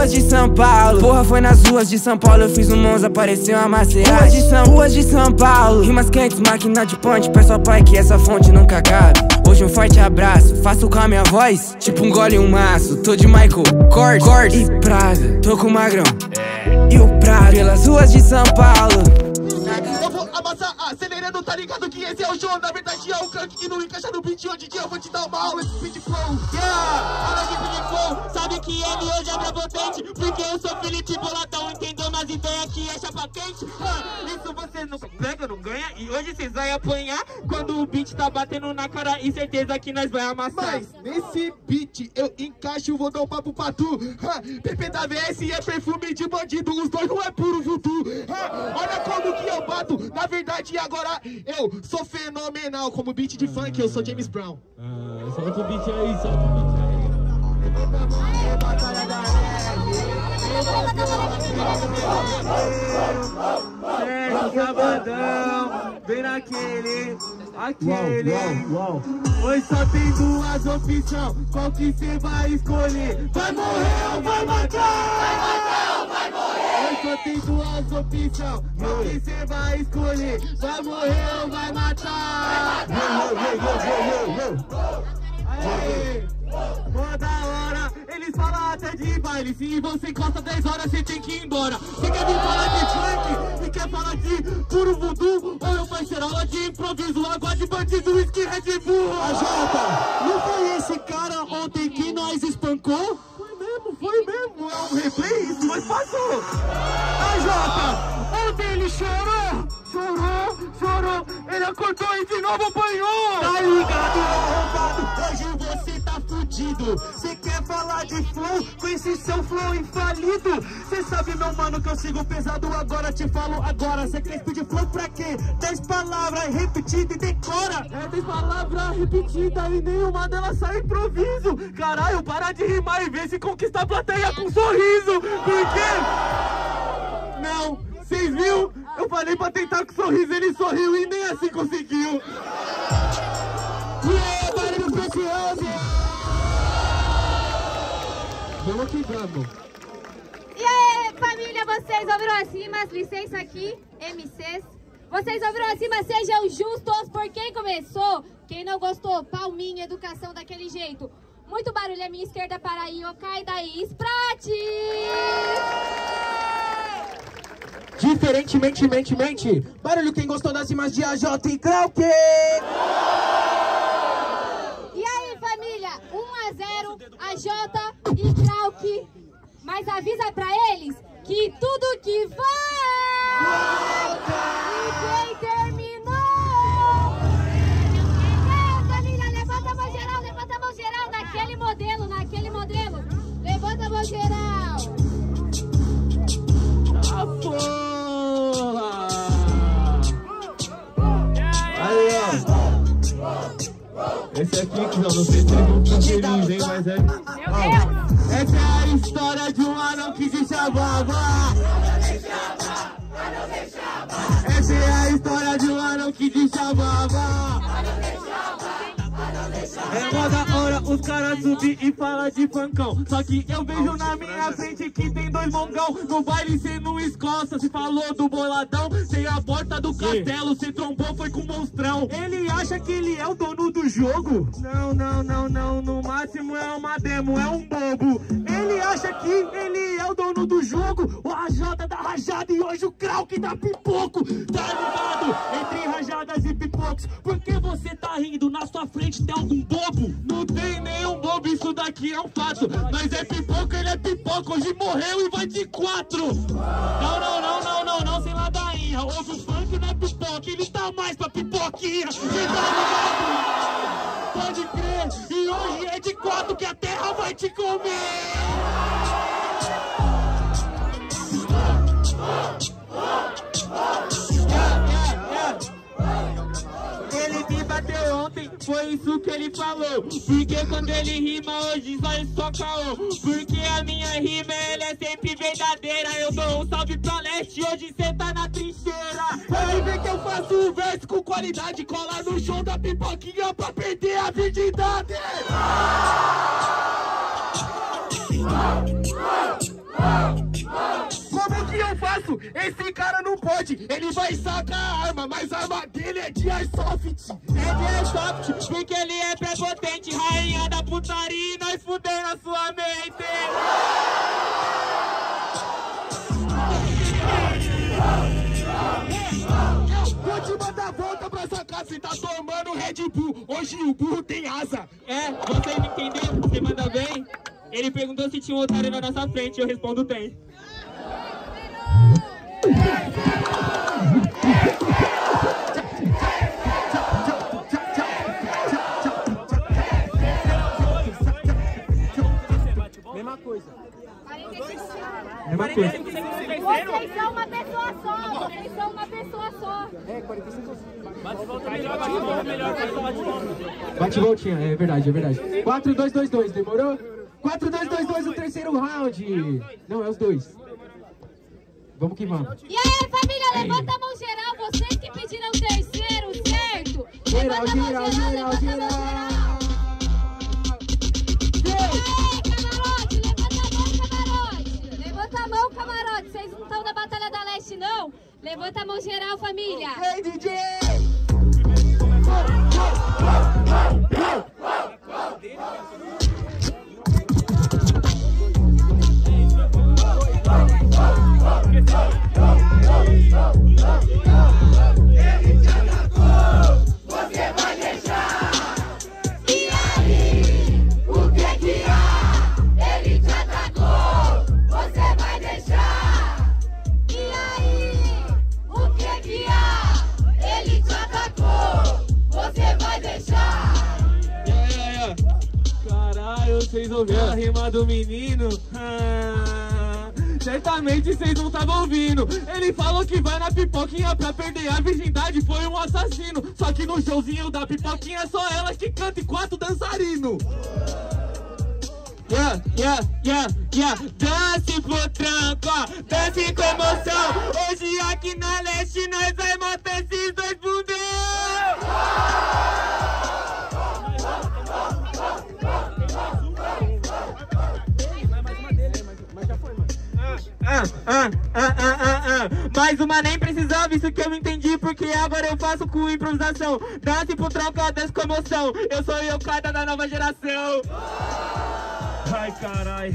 ruas de São Paulo. Porra, foi nas ruas de São Paulo Eu fiz um Monza, apareceu uma maciagem Ruas de São, ruas de São Paulo. Rimas quentes, máquina de ponte Peço ao pai que essa fonte nunca acabe. Hoje um forte abraço, faço com a minha voz Tipo um gole e um maço. Tô de Michael, Kors, Kors e Prada. Tô com o Magrão e o Prado. Pelas ruas de São Paulo. Amassar acelerando, tá ligado que esse é o show Na verdade é o canto que não encaixa no beat. Hoje dia eu vou te dar uma aula de speed flow. Yeah, potente Porque eu sou Felipe Boladão Entendeu nas ideias que é chapa quente ah, Isso você não pega, não ganha E hoje vocês vão apanhar Quando o beat tá batendo na cara E certeza que nós vai amassar Mas nesse beat eu encaixo, vou dar um papo pra tu PP da VS é perfume de bandido Os dois não é puro voodoo ha, Olha como que eu bato na verdade, agora eu sou fenomenal. Como beat de funk, eu sou James Brown. Ah, solta o beat aí, solta o beat aí. Sérgio Sabadão, vem naquele, aquele. Uau, uau, uau. Hoje só tem duas opções, qual que cê vai escolher? Vai morrer ou vai matar? Vai matar ou vai morrer? Hoje só tem duas opções, qual que cê vai escolher? Vai morrer ou vai matar? Vai matar ou vai morrer? De baile Se você encosta 10 horas, você tem que ir embora. Você quer vir falar de funk? E quer falar de puro voodoo? Ou eu aula de improviso, água de bandido, whisky, Red Bull. A Jota, não foi esse cara ontem que nós espancou? Foi mesmo, foi mesmo, é um replay, isso nós passou A Jota, ontem ele chorou, chorou, chorou Ele acordou e de novo apanhou. Tá ligado, arrombado, hoje você tá fudido Cê quer falar de flow, com esse seu flow infalido Cê sabe meu mano que eu sigo pesado agora Te falo agora, cê quer speed flow pra quê? Dez palavras repetidas e decora É dez palavras repetidas e nenhuma delas sai improviso Caralho, para de rimar e vê se conquista a plateia com um sorriso Por quê? Não, vocês viu? Vamos E aí, família, vocês ouviram as rimas? Licença aqui, MCs. Vocês ouviram as rimas? Sejam justos por quem começou. Quem não gostou, palminha, educação daquele jeito. Muito barulho à minha esquerda para Yokai daí, Sprate! Diferentemente, mente, mente Barulho quem gostou das rimas de AJ e Krauk E aí, família? 1 a 0 AJ. Mas avisa pra eles que tudo que vai que caras subir e falar de funkão Só que eu vejo na minha frente que tem dois mongão. No baile cê não escoça, se falou do boladão. Sem a porta do castelo, cê trombou, foi com o monstrão. Ele acha que ele é o dono do jogo? Não, não, não, não, no máximo é uma demo, é um bobo. Ele acha que ele é o dono do jogo. O rajada da rajada e hoje o Krauk dá pipoco. Tá ligado? Entre rajadas e pipocos. Por que você tá rindo? Na sua frente tem algum bobo? Não tem nenhum bobo, isso daqui é um fato. Mas é pipoca, ele é pipoca. Hoje morreu e vai de quatro. Não, não, não, não, não, não, sem ladainha. Ouve o funk, não é pipoca. Ele tá mais pra pipoquinha. Cê tá ligado? Pode crer. E hoje é de quatro que a terra vai te comer isso que ele falou. Porque quando ele rima hoje vai só caô. Porque a minha rima ela é sempre verdadeira. Eu dou um salve pra leste, hoje cê tá na trincheira. Pode ver que eu faço um verso com qualidade Cola no show da pipoquinha pra perder a virgindade isso, esse cara não pode. Ele vai sacar a arma, mas a arma dele é de airsoft. É de airsoft, porque ele é prepotente Rainha da putaria e nós fudemos na sua mente Vou te mandar volta pra essa casa, você tá tomando Red Bull. Hoje o burro tem asa. É, você me entendeu? Você manda bem? Ele perguntou se tinha um otário na nossa frente, eu respondo tem. Mesma coisa. Mesma coisa. Vocês são uma pessoa só. Vocês são uma pessoa só. É, 45 Bate volta melhor, bate volta melhor, bate volta. É verdade, é verdade. 4, 2, 2, 2, demorou? 4, 2, 2, 2, o terceiro round. Não, é os dois. Vamos que vamos. E aí, família, levanta a mão geral. Vocês que pediram o terceiro, certo? Geral, Levanta a mão geral, geral, geral, levanta a mão geral. Camarote, levanta a mão, camarote. Levanta a mão, camarote. Vocês não estão da Batalha da Leste, não? Levanta a mão geral, família. Ei, DJ! Certamente vocês não estavam ouvindo. Ele falou que vai na pipoquinha pra perder a virgindade, foi um assassino. Só que no showzinho da pipoquinha só ela que canta e quatro dançarino. Yeah, yeah, yeah, yeah. Dance pro tranco. Dance com emoção. Hoje aqui na leste nós vai matar esses dois bundão. Ah, ah, ah, ah, ah, ah. Mais uma nem precisava, isso que eu entendi, porque agora eu faço com improvisação. Dance pro tranco, ó, dance com emoção. Eu sou o cada da nova geração. Ai, caralho.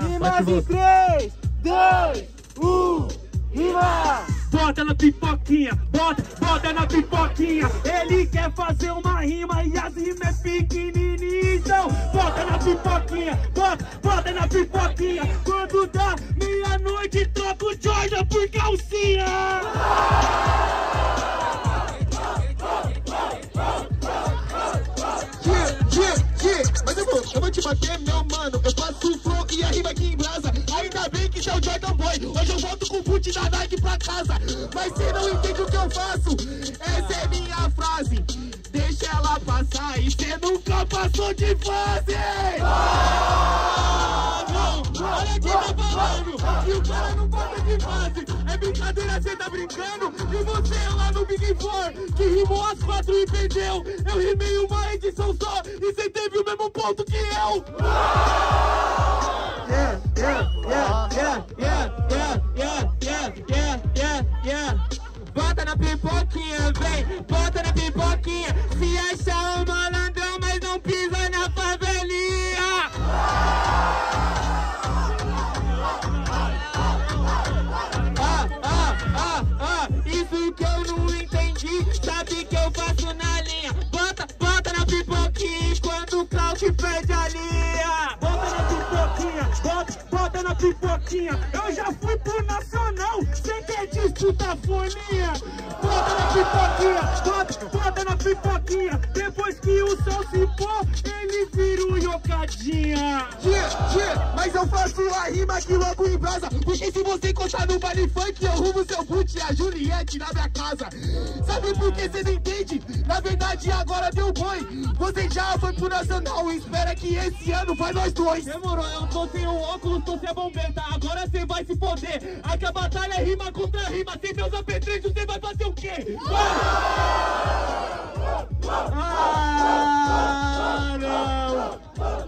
Rimas em 3, 2, 1, rima! Bota na pipoquinha, bota, bota na pipoquinha. Ele quer fazer uma rima e as rimas é pequenininha. Então, bota na pipoquinha, casa. Mas cê não entende o que eu faço. Essa é minha frase. Deixa ela passar e cê nunca passou de fase. Não, olha quem tá falando. E o cara não passa de fase. É brincadeira, cê tá brincando. E você lá no Big Four, que rimou as quatro e perdeu. Eu rimei uma edição só e cê teve o mesmo ponto que eu. Yeah, yeah, yeah, yeah, yeah. Bota na pipoquinha, vem, bota na pipoquinha. Se acha um malandrão, mas não pisa na favelinha. Ah, ah, ah, ah, isso que eu não entendi, sabe que eu faço na linha. Bota, bota na pipoquinha e quando o Cláudio perde a linha. Bota na pipoquinha, bota, bota na pipoquinha. Eu já fui pro cê quer disputar folia? Bota na pipoquinha, bota, bota na pipoquinha. Depois que o sol se pôr, ele vira um yeah, mas eu faço a rima aqui logo em brasa. Porque se você encostar no baile funk, eu rumo seu boot e a Juliette na minha casa. Sabe por que você não entende? Na verdade, agora deu boi. Você já foi pro Nacional, espera que esse ano vai nós dois. Demorou, eu tô sem o óculos, tô sem a bombeta. Agora cê vai se foder. Aqui a batalha é rima contra rima. Sem meus apetrechos, cê vai fazer o quê? Ah, não.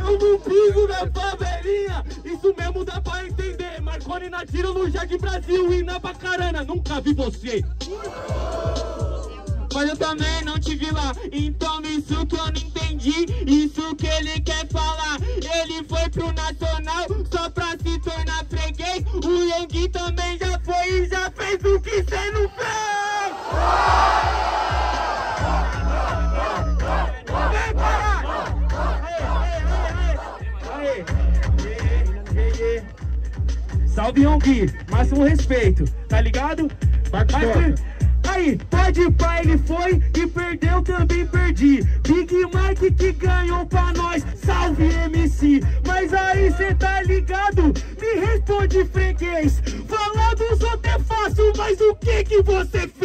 Eu não piso na favelinha, isso mesmo dá pra entender. Marconi na tiro no Jardim Brasil e na Bacarana, nunca vi você. Mas eu também não te vi lá, então isso que eu não entendi, isso que ele quer falar. Ele foi pro Nacional só pra se tornar freguês. O Yang também já foi e já fez o que cê não fez. Salve Yonggi, máximo respeito, tá ligado? Mas, aí, pode pá, ele foi e perdeu, também perdi. Big Mike que ganhou pra nós, salve MC. Mas aí cê tá ligado? Me responde freguês. Falar dos outros é fácil, mas o que que você fez?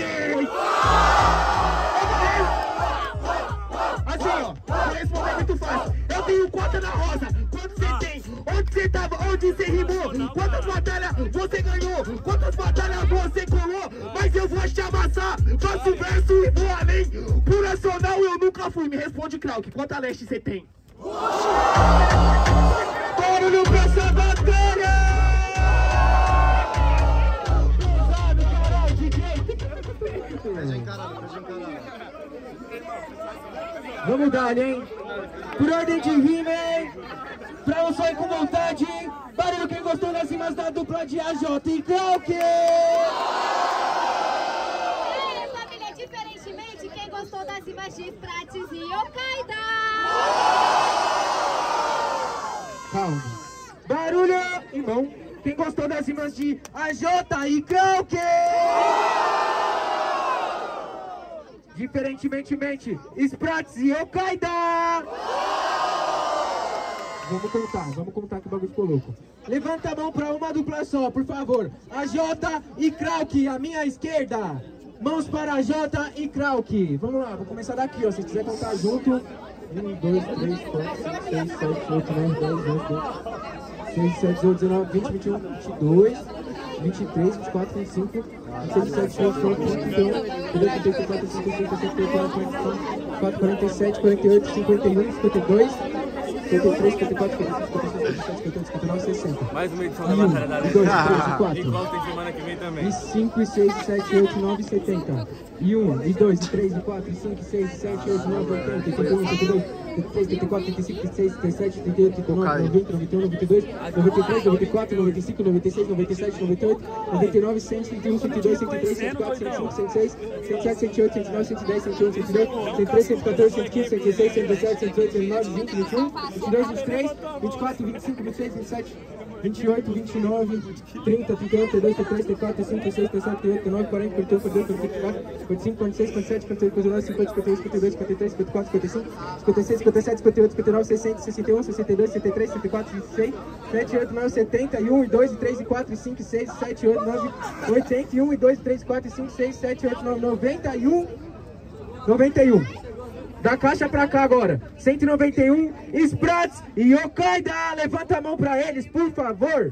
Onde você rimou? Quantas batalhas você ganhou? Quantas batalhas você colou? Mas eu vou te amassar. Faço verso e vou além. Pro nacional eu nunca fui. Me responde, Krauk. Quanta leste você tem? Barulho pra essa batalha! Vamos dar, hein? Por ordem de rima, hein? Pra eu sair com vontade, barulho quem gostou das rimas da dupla de AJ e Krauk! E aí, família, diferentemente, quem gostou das rimas de Prates e Okaida? Calma. Barulho, irmão. Quem gostou das rimas de AJ e Krauk? Diferentemente, Sprats e Okaida! Vamos contar, vamos contar que o bagulho ficou louco. Levanta a mão pra uma dupla só, por favor. AJ e Krauk, à minha esquerda. Mãos para AJ e Krauk. Vamos lá, vou começar daqui, ó. Se quiser contar junto. 1, 2, 3, 4, 5, 6, 7, 8, 9, 10, 11, 12. 6, 7, 18, 19, 20, 21, 22, 23, 24, 25, 26, 27, 28, 29, 30, 31, 32, 33, 34, 35, 34, 47, 48, 51, 52, 53, 54, 55, 56, 57, 58, 59, 60. Mais uma edição E da Batalha da e Leste. dois, e três, e quatro. Igual tem semana que vem também. E 5, e 6, e 7, e 8, e 9, e 70. E 1, e 2, e 3, e 4, e 5, e 6, e 7, e 8, e 9, 80, 81, 82, 83, 84, 85, 86, 87, 88, 89, 90, 91, 92, 93, 94, 95, 96, 97, 98, 99, 100, 101, 102, 103, 104, 105, 106, 107, 108, 109, 110, 111, 112, 113, 114, 115, 116, 117, 118, 119, 20, 21, 22, 23, 24, 25, 26, 27, 28, 29, 30, 31, 32, 33, 34, 35, 36, 37, 38, 39, 40, 41, 42, 44, 45, 46, 47, 48, 49, 50, 51, 52, 53, 54, 55, 56, 57, 58, 59, 60, 61, 62, 63, 64, 66, 7, 8, 9, 70, e 1, e 2, e 3, e 4, e 5, e 6, 7, 8, 9, 80, e 1, e 2, e 3, e 4, e 5, 6, 7, 8, 9, 91, 91. Da caixa pra cá agora. 191, Sprats e Okaida. Levanta a mão pra eles, por favor.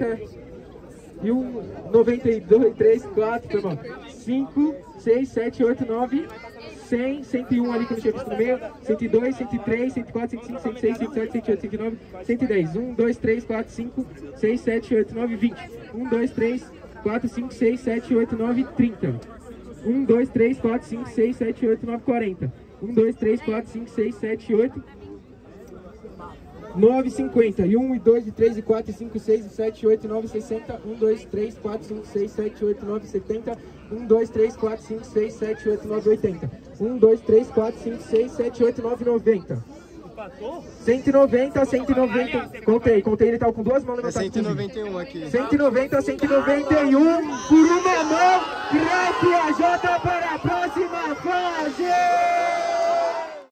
e um 92, 3, 4, irmão. 5, 6, 7, 8, 9, 100, 101 ali que eu não tinha visto no meio, 102, 103, 104, 105, 106, 107, 108, 109, 110. 1, 2, 3, 4, 5, 6, 7, 8, 9, 20. 1, 2, 3, 4, 5, 6, 7, 8, 9, 30. 1, 2, 3, 4, 5, 6, 7, 8, 9, 40. 1, 2, 3, 4, 5, 6, 7, 8, 9,50. E 1, e 2, e 3, e 4, e 5, e 6, e 7, e 8, e 9, 60. 1, 2, 3, 4, 5, 6, 7, 8, 9, 70. 1, 2, 3, 4, 5, 6, 7, 8, 9, 80. 1, 2, 3, 4, 5, 6, 7, 8, 9, 90. 190, 190. Contei, contei. Ele tava com duas mãos É levantadas. 191 aqui. 190, 191. Por uma mão. Crack AJ para a próxima fase.